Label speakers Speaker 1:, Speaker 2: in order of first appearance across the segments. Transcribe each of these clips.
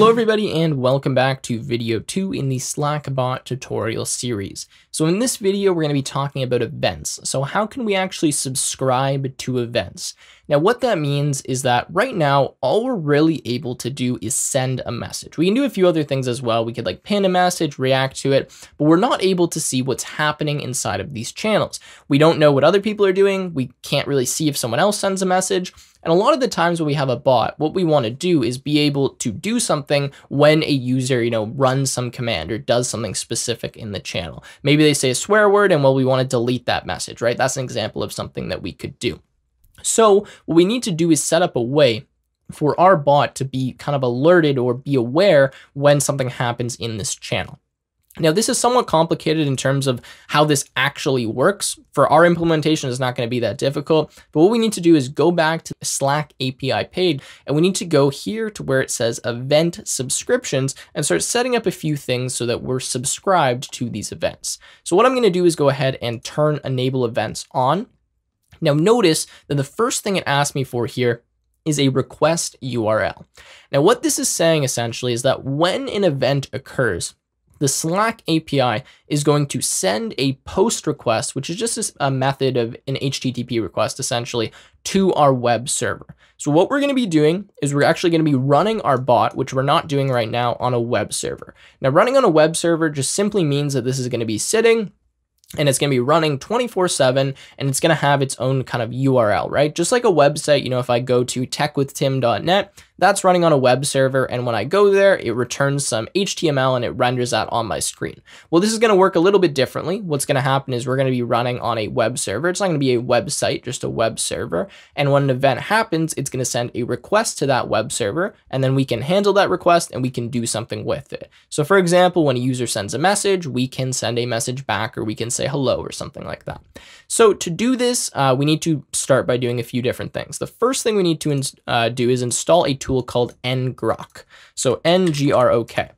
Speaker 1: Hello everybody and welcome back to video 2 in the Slackbot tutorial series. So in this video we're going to be talking about events. So how can we actually subscribe to events? Now what that means is that right now all we're really able to do is send a message. We can do a few other things as well. We could like pin a message, react to it, but we're not able to see what's happening inside of these channels. We don't know what other people are doing. We can't really see if someone else sends a message. And a lot of the times when we have a bot, what we want to do is be able to do something when a user, you know, runs some command or does something specific in the channel. Maybe they say a swear word and well, we want to delete that message, right? That's an example of something that we could do. So what we need to do is set up a way for our bot to be kind of alerted or be aware when something happens in this channel. Now, this is somewhat complicated in terms of how this actually works. For our implementation, it's not going to be that difficult. But what we need to do is go back to the Slack API page, and we need to go here to where it says event subscriptions and start setting up a few things so that we're subscribed to these events. So what I'm going to do is go ahead and turn enable events on. Now notice that the first thing it asked me for here is a request URL. Now what this is saying essentially is that when an event occurs, the Slack API is going to send a post request, which is just a method of an HTTP request essentially, to our web server. So what we're going to be doing is we're actually going to be running our bot, which we're not doing right now on a web server. Now running on a web server just simply means that this is going to be sitting and it's going to be running 24 7 and it's going to have its own kind of URL, right? Just like a website, you know, if I go to techwithtim.net, that's running on a web server, and when I go there, it returns some HTML and it renders that on my screen. Well, this is going to work a little bit differently. What's going to happen is we're going to be running on a web server. It's not going to be a website, just a web server. And when an event happens, it's going to send a request to that web server, and then we can handle that request and we can do something with it. So for example, when a user sends a message, we can send a message back or we can say hello or something like that. So to do this, uh, we need to start by doing a few different things. The first thing we need to uh, do is install a tool tool called ngrok. So N-G-R-O-K.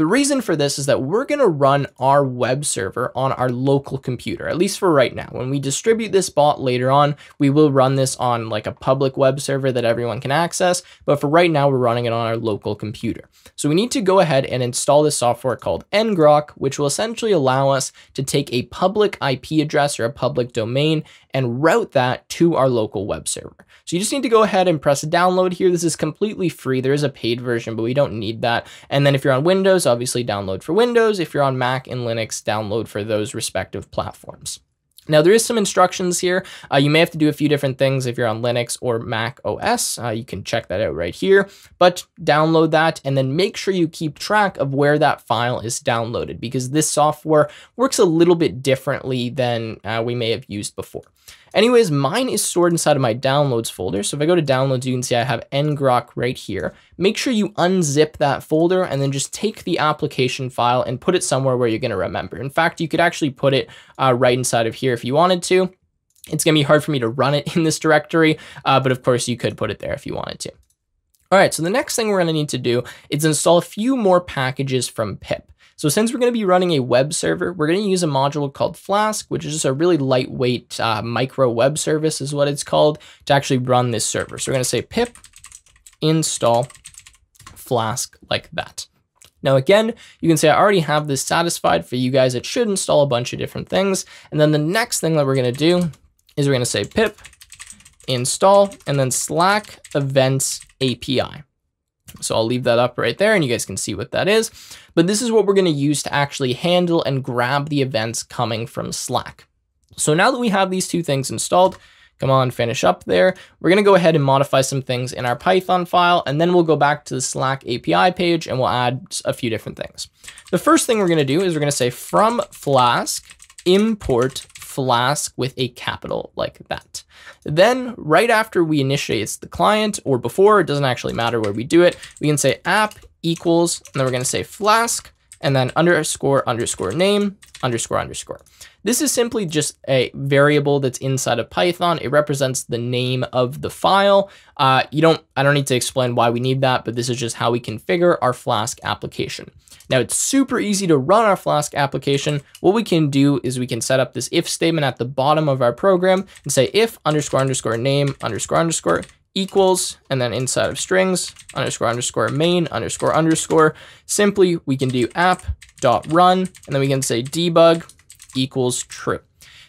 Speaker 1: The reason for this is that we're going to run our web server on our local computer, at least for right now. When we distribute this bot later on, we will run this on like a public web server that everyone can access. But for right now, we're running it on our local computer. So we need to go ahead and install this software called ngrok, which will essentially allow us to take a public IP address or a public domain and route that to our local web server. So you just need to go ahead and press download here. This is completely free. There is a paid version, but we don't need that. And then if you're on Windows, obviously download for Windows. If you're on Mac and Linux, download for those respective platforms. Now there is some instructions here. Uh, you may have to do a few different things if you're on Linux or Mac OS. Uh, you can check that out right here, but download that and then make sure you keep track of where that file is downloaded because this software works a little bit differently than uh, we may have used before. Anyways, mine is stored inside of my downloads folder. So if I go to downloads, you can see I have ngrok right here. Make sure you unzip that folder and then just take the application file and put it somewhere where you're going to remember. In fact, you could actually put it uh, right inside of here if you wanted to. It's going to be hard for me to run it in this directory, uh, but of course you could put it there if you wanted to. All right, so the next thing we're going to need to do is install a few more packages from pip. So since we're going to be running a web server, we're going to use a module called Flask, which is just a really lightweight uh, micro web service is what it's called to actually run this server. So we're going to say pip install Flask like that. Now again, you can say I already have this satisfied for you guys. It should install a bunch of different things. And then the next thing that we're going to do is we're going to say pip install and then Slack events API. So I'll leave that up right there and you guys can see what that is. But this is what we're going to use to actually handle and grab the events coming from Slack. So now that we have these two things installed, come on, finish up there. We're going to go ahead and modify some things in our Python file, and then we'll go back to the Slack API page and we'll add a few different things. The first thing we're going to do is we're going to say from Flask import Flask with a capital like that. Then right after we initiate the client or before, it doesn't actually matter where we do it, we can say app equals, and then we're going to say Flask and then underscore underscore name underscore underscore. This is simply just a variable that's inside of Python. It represents the name of the file. Uh, you don't, I don't need to explain why we need that, but this is just how we configure our Flask application. Now it's super easy to run our Flask application. What we can do is we can set up this if statement at the bottom of our program and say if underscore underscore name underscore underscore equals, and then inside of strings, underscore, underscore, main, underscore, underscore. Simply, we can do app dot run, and then we can say debug equals true.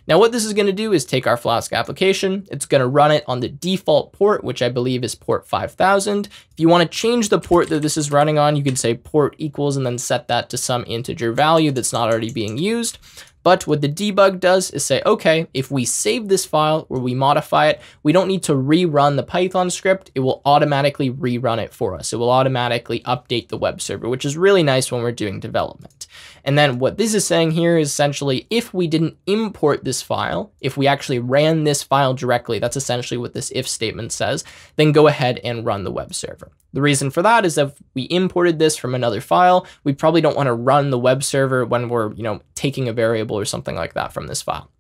Speaker 1: Now what this is going to do is take our Flask application, it's going to run it on the default port, which I believe is port 5000. If you want to change the port that this is running on, you can say port equals and then set that to some integer value that's not already being used. But what the debug does is say, okay, if we save this file or we modify it, we don't need to rerun the Python script. It will automatically rerun it for us. It will automatically update the web server, which is really nice when we're doing development. And then what this is saying here is essentially if we didn't import this file, if we actually ran this file directly, that's essentially what this if statement says, then go ahead and run the web server. The reason for that is if we imported this from another file, we probably don't want to run the web server when we're, you know, taking a variable or something like that from this file.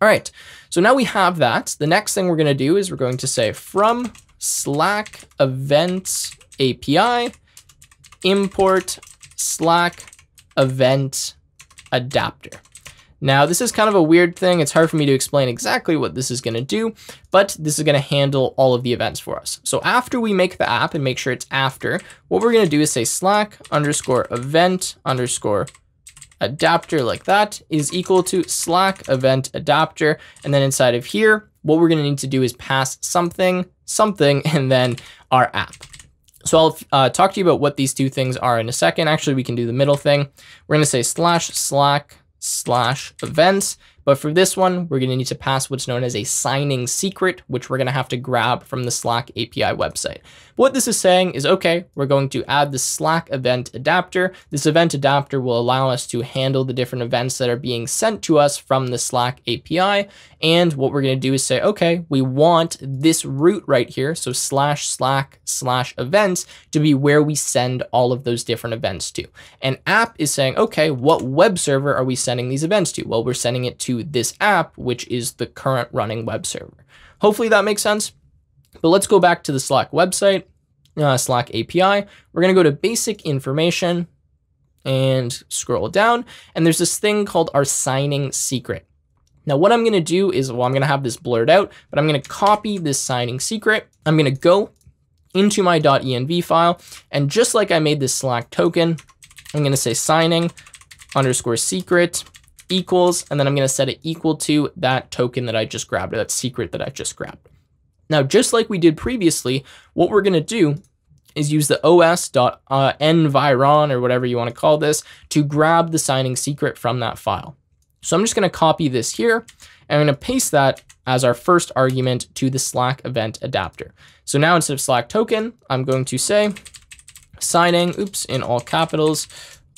Speaker 1: All right, so now we have that. The next thing we're going to do is we're going to say from Slack events API import Slack event adapter. Now, this is kind of a weird thing. It's hard for me to explain exactly what this is going to do, but this is going to handle all of the events for us. So after we make the app and make sure it's after, what we're going to do is say slack underscore event underscore adapter like that is equal to slack event adapter. And then inside of here, what we're going to need to do is pass something, something, and then our app. So I'll uh, talk to you about what these two things are in a second. Actually, we can do the middle thing. We're going to say slash slack slash events. But for this one, we're going to need to pass what's known as a signing secret, which we're going to have to grab from the Slack API website. What this is saying is, okay, we're going to add the Slack event adapter. This event adapter will allow us to handle the different events that are being sent to us from the Slack API. And what we're going to do is say, okay, we want this route right here, so slash Slack slash events, to be where we send all of those different events to. And app is saying, okay, what web server are we sending these events to? Well, we're sending it to this app, which is the current running web server. Hopefully that makes sense. But let's go back to the Slack website, uh, Slack API. We're going to go to basic information and scroll down. And there's this thing called our signing secret. Now what I'm going to do is, well, I'm going to have this blurred out, but I'm going to copy this signing secret. I'm going to go into my .env file. And just like I made this Slack token, I'm going to say signing underscore secret equals, and then I'm going to set it equal to that token that I just grabbed, or that secret that I just grabbed. Now, just like we did previously, what we're going to do is use the os.environ uh, or whatever you want to call this to grab the signing secret from that file. So I'm just going to copy this here and I'm going to paste that as our first argument to the Slack event adapter. So now instead of Slack token, I'm going to say signing, oops, in all capitals,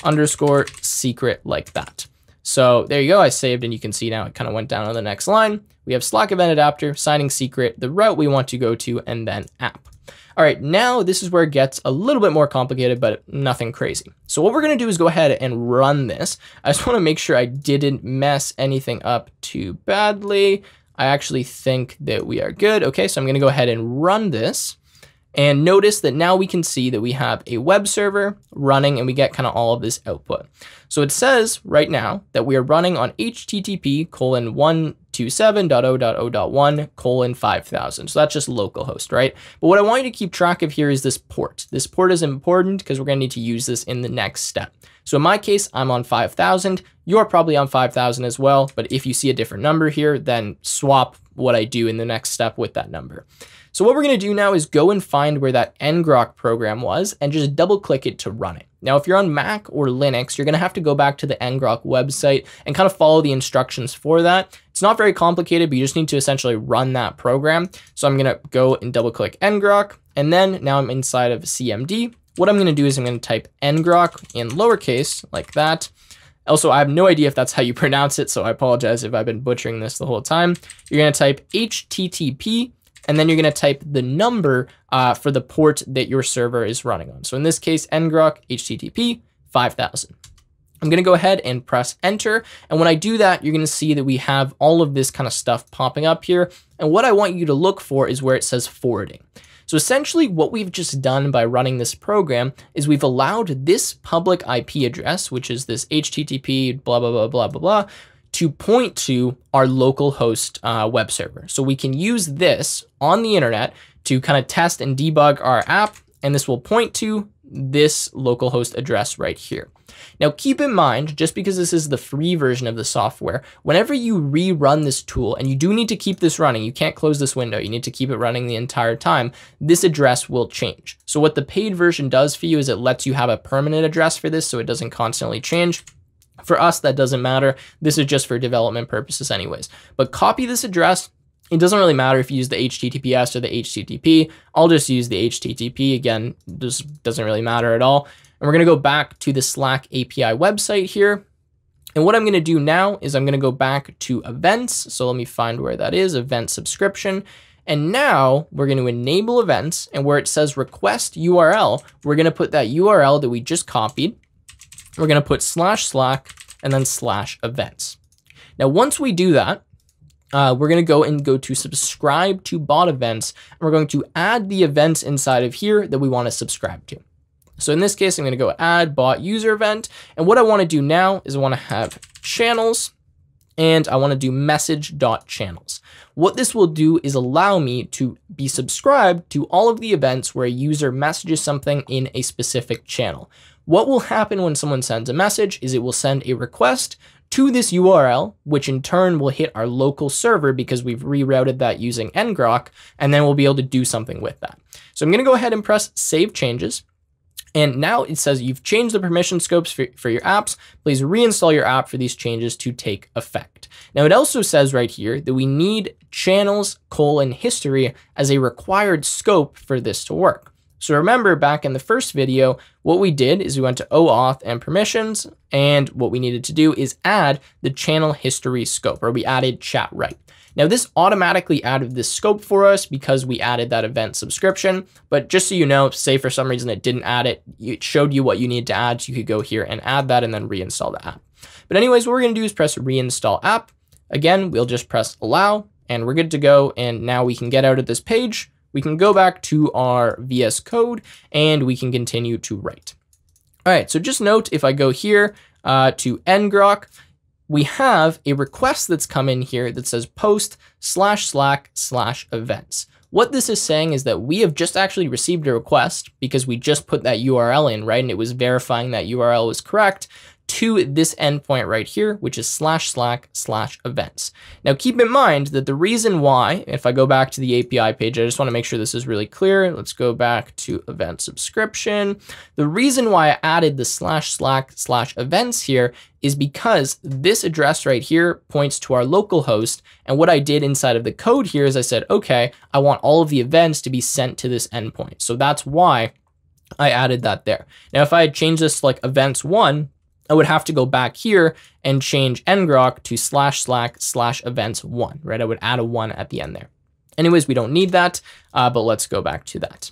Speaker 1: underscore secret like that. So there you go, I saved and you can see now it kind of went down on the next line. We have Slack event adapter, signing secret, the route we want to go to, and then app. All right, now this is where it gets a little bit more complicated, but nothing crazy. So what we're gonna do is go ahead and run this. I just wanna make sure I didn't mess anything up too badly. I actually think that we are good. Okay, so I'm gonna go ahead and run this. And notice that now we can see that we have a web server running and we get kind of all of this output. So it says right now that we are running on HTTP colon 127.0.0.1 colon 5000. So that's just localhost, right? But what I want you to keep track of here is this port. This port is important because we're going to need to use this in the next step. So in my case, I'm on 5000. You're probably on 5000 as well. But if you see a different number here, then swap what I do in the next step with that number. So what we're going to do now is go and find where that ngrok program was and just double click it to run it. Now, if you're on Mac or Linux, you're going to have to go back to the ngrok website and kind of follow the instructions for that. It's not very complicated, but you just need to essentially run that program. So I'm going to go and double click ngrok. And then now I'm inside of CMD. What I'm going to do is I'm going to type ngrok in lowercase like that. Also, I have no idea if that's how you pronounce it, so I apologize if I've been butchering this the whole time. You're going to type HTTP and then you're going to type the number uh, for the port that your server is running on. So in this case, ngrok HTTP 5000. I'm going to go ahead and press enter. And when I do that, you're going to see that we have all of this kind of stuff popping up here. And what I want you to look for is where it says forwarding. So essentially what we've just done by running this program is we've allowed this public IP address, which is this HTTP blah, blah, blah, blah, blah, blah, to point to our local host uh, web server. So we can use this on the internet to kind of test and debug our app. And this will point to this localhost address right here. Now keep in mind, just because this is the free version of the software, whenever you rerun this tool, and you do need to keep this running, you can't close this window, you need to keep it running the entire time, this address will change. So what the paid version does for you is it lets you have a permanent address for this so it doesn't constantly change. For us, that doesn't matter. This is just for development purposes anyways. But copy this address, it doesn't really matter if you use the HTTPS or the HTTP. I'll just use the HTTP. Again, this doesn't really matter at all. And we're going to go back to the Slack API website here. And what I'm going to do now is I'm going to go back to events. So let me find where that is, event subscription. And now we're going to enable events and where it says request URL, we're going to put that URL that we just copied. We're going to put slash slack and then slash events. Now, once we do that, uh, we're going to go and go to subscribe to bot events. And we're going to add the events inside of here that we want to subscribe to. So in this case, I'm going to go add bot user event. And what I want to do now is I want to have channels and I want to do message.channels. What this will do is allow me to be subscribed to all of the events where a user messages something in a specific channel. What will happen when someone sends a message is it will send a request to this URL, which in turn will hit our local server because we've rerouted that using ngrok, and then we'll be able to do something with that. So I'm going to go ahead and press Save Changes. And now it says you've changed the permission scopes for, for your apps. Please reinstall your app for these changes to take effect. Now it also says right here that we need channels colon history as a required scope for this to work. So remember back in the first video, what we did is we went to OAuth and permissions, and what we needed to do is add the channel history scope, or we added chat write. Now this automatically added this scope for us because we added that event subscription, but just so you know, say for some reason it didn't add it, it showed you what you need to add, so you could go here and add that and then reinstall the app. But anyways, what we're gonna do is press reinstall app. Again, we'll just press allow and we're good to go. And now we can get out of this page we can go back to our VS Code and we can continue to write. All right, so just note if I go here uh, to ngrok, we have a request that's come in here that says post slash slack slash events. What this is saying is that we have just actually received a request because we just put that URL in, right? And it was verifying that URL was correct to this endpoint right here, which is slash slack slash events. Now keep in mind that the reason why, if I go back to the API page, I just want to make sure this is really clear. Let's go back to event subscription. The reason why I added the slash slack slash events here is because this address right here points to our local host. And what I did inside of the code here is I said, okay, I want all of the events to be sent to this endpoint. So that's why I added that there. Now, if I had changed this like events one, I would have to go back here and change ngrok to slash slack slash events one, right? I would add a one at the end there. Anyways, we don't need that, uh, but let's go back to that.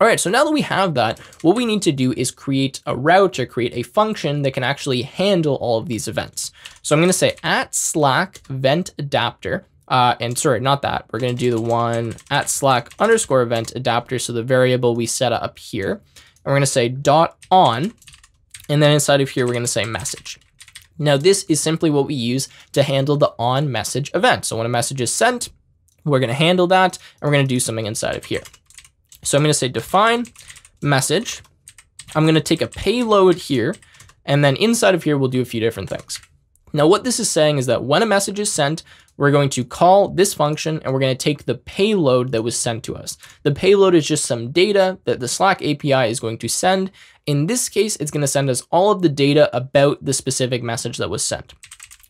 Speaker 1: All right, so now that we have that, what we need to do is create a route or create a function that can actually handle all of these events. So I'm gonna say at slack event adapter, uh, and sorry, not that. We're gonna do the one at slack underscore event adapter, so the variable we set up here. And we're gonna say dot on, and then inside of here, we're going to say message. Now, this is simply what we use to handle the on message event. So when a message is sent, we're going to handle that and we're going to do something inside of here. So I'm going to say define message. I'm going to take a payload here and then inside of here, we'll do a few different things. Now, what this is saying is that when a message is sent, we're going to call this function and we're going to take the payload that was sent to us. The payload is just some data that the Slack API is going to send. In this case, it's going to send us all of the data about the specific message that was sent.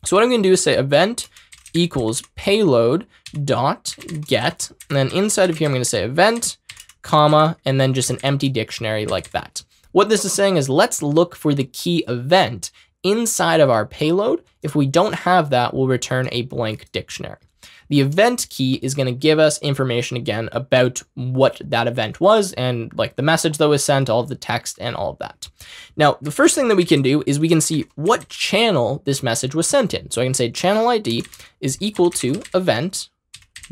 Speaker 1: So what I'm going to do is say event equals payload dot get, and then inside of here, I'm going to say event, comma, and then just an empty dictionary like that. What this is saying is let's look for the key event inside of our payload. If we don't have that, we'll return a blank dictionary. The event key is going to give us information again about what that event was and like the message that was sent, all of the text and all of that. Now, the first thing that we can do is we can see what channel this message was sent in. So I can say channel ID is equal to event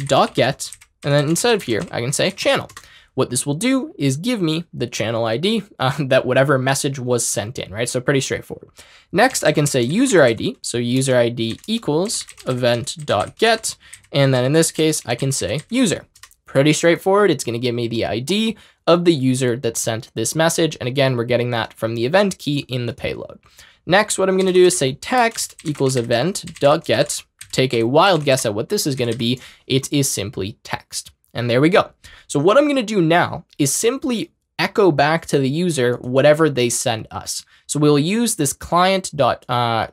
Speaker 1: dot get, and then inside of here, I can say channel. What this will do is give me the channel ID uh, that whatever message was sent in, right? So pretty straightforward. Next, I can say user ID. So user ID equals event.get. And then in this case, I can say user. Pretty straightforward. It's going to give me the ID of the user that sent this message. And again, we're getting that from the event key in the payload. Next, what I'm going to do is say text equals event dot get. Take a wild guess at what this is going to be. It is simply text. And there we go. So what I'm going to do now is simply echo back to the user whatever they send us. So we'll use this client dot, uh,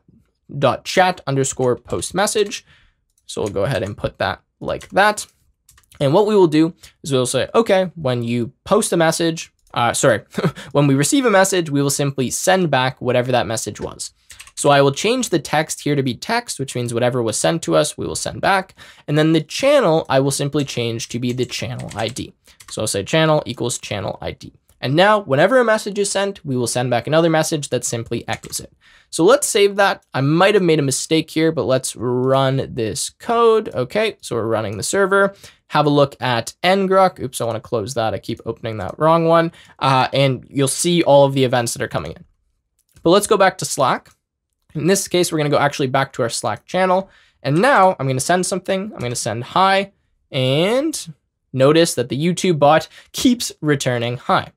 Speaker 1: dot chat underscore post message. So we'll go ahead and put that like that. And what we will do is we'll say, okay, when you post a message, uh, sorry, when we receive a message, we will simply send back whatever that message was. So I will change the text here to be text, which means whatever was sent to us, we will send back. And then the channel, I will simply change to be the channel ID. So I'll say channel equals channel ID. And now whenever a message is sent, we will send back another message that simply echoes it. So let's save that. I might have made a mistake here, but let's run this code. Okay, so we're running the server. Have a look at ngrok. Oops, I want to close that. I keep opening that wrong one. Uh, and you'll see all of the events that are coming in. But let's go back to Slack. In this case, we're going to go actually back to our Slack channel. And now I'm going to send something. I'm going to send hi. And notice that the YouTube bot keeps returning hi.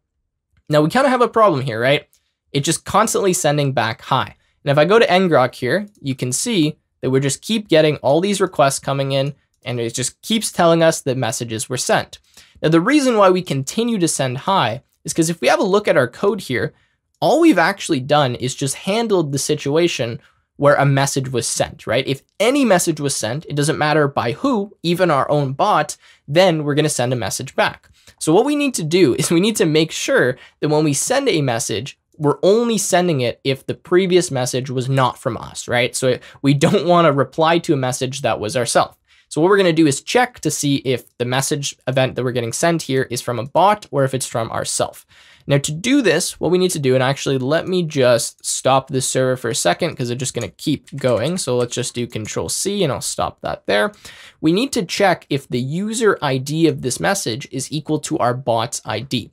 Speaker 1: Now we kind of have a problem here, right? It's just constantly sending back hi. And if I go to ngrok here, you can see that we just keep getting all these requests coming in and it just keeps telling us that messages were sent. Now the reason why we continue to send hi is because if we have a look at our code here, all we've actually done is just handled the situation where a message was sent, right? If any message was sent, it doesn't matter by who, even our own bot, then we're going to send a message back. So what we need to do is we need to make sure that when we send a message, we're only sending it if the previous message was not from us, right? So we don't want to reply to a message that was ourselves. So what we're going to do is check to see if the message event that we're getting sent here is from a bot or if it's from ourself. Now to do this, what we need to do, and actually let me just stop this server for a second because it's just going to keep going. So let's just do control C and I'll stop that there. We need to check if the user ID of this message is equal to our bot's ID.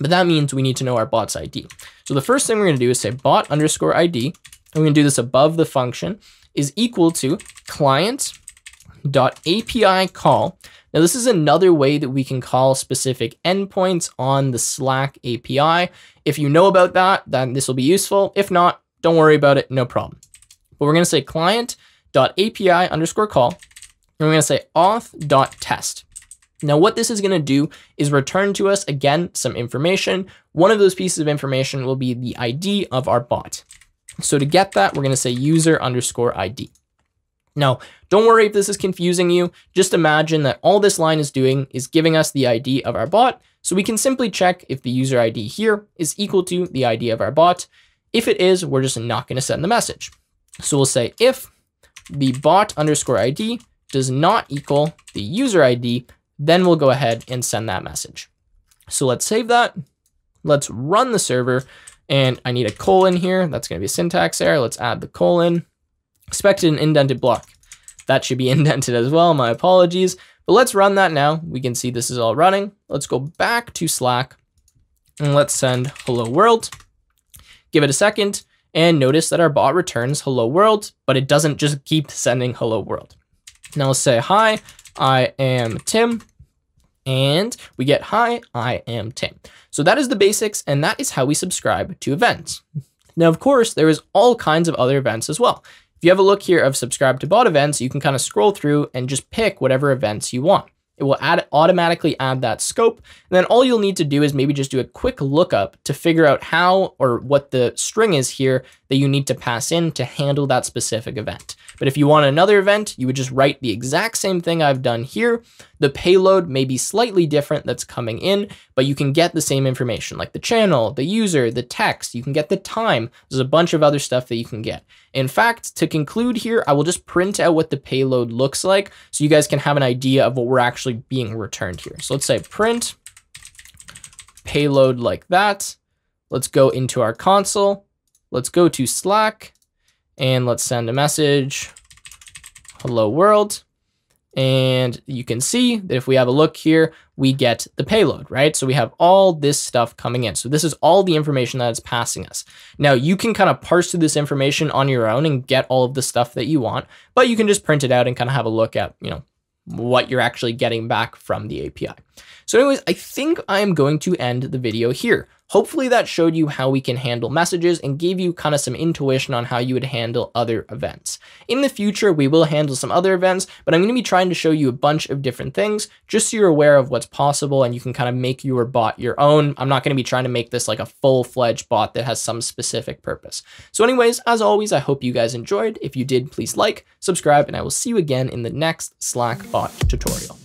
Speaker 1: But that means we need to know our bot's ID. So the first thing we're going to do is say bot underscore ID. And we're to do this above the function is equal to client Dot api call. Now this is another way that we can call specific endpoints on the Slack API. If you know about that, then this will be useful. If not, don't worry about it, no problem. But we're gonna say client.api underscore call, and we're gonna say auth.test. Now what this is gonna do is return to us, again, some information. One of those pieces of information will be the ID of our bot. So to get that, we're gonna say user underscore ID. Now, don't worry if this is confusing you. Just imagine that all this line is doing is giving us the ID of our bot. So we can simply check if the user ID here is equal to the ID of our bot. If it is, we're just not going to send the message. So we'll say if the bot underscore ID does not equal the user ID, then we'll go ahead and send that message. So let's save that. Let's run the server. And I need a colon here. That's going to be a syntax error. Let's add the colon. Expected an indented block. That should be indented as well, my apologies. But let's run that now. We can see this is all running. Let's go back to Slack and let's send hello world. Give it a second and notice that our bot returns hello world, but it doesn't just keep sending hello world. Now let's say, hi, I am Tim. And we get, hi, I am Tim. So that is the basics, and that is how we subscribe to events. Now, of course, there is all kinds of other events as well. If you have a look here of subscribe to bot events, you can kind of scroll through and just pick whatever events you want. It will add automatically add that scope. And then all you'll need to do is maybe just do a quick lookup to figure out how or what the string is here that you need to pass in to handle that specific event. But if you want another event, you would just write the exact same thing I've done here. The payload may be slightly different that's coming in, but you can get the same information like the channel, the user, the text, you can get the time. There's a bunch of other stuff that you can get. In fact, to conclude here, I will just print out what the payload looks like so you guys can have an idea of what we're actually being returned here. So let's say print payload like that. Let's go into our console. Let's go to Slack and let's send a message, hello world. And you can see that if we have a look here, we get the payload, right? So we have all this stuff coming in. So this is all the information that it's passing us. Now you can kind of parse through this information on your own and get all of the stuff that you want, but you can just print it out and kind of have a look at, you know, what you're actually getting back from the API. So anyways, I think I am going to end the video here. Hopefully that showed you how we can handle messages and gave you kind of some intuition on how you would handle other events. In the future, we will handle some other events, but I'm going to be trying to show you a bunch of different things just so you're aware of what's possible and you can kind of make your bot your own. I'm not going to be trying to make this like a full-fledged bot that has some specific purpose. So anyways, as always, I hope you guys enjoyed. If you did, please like, subscribe, and I will see you again in the next Slack bot tutorial.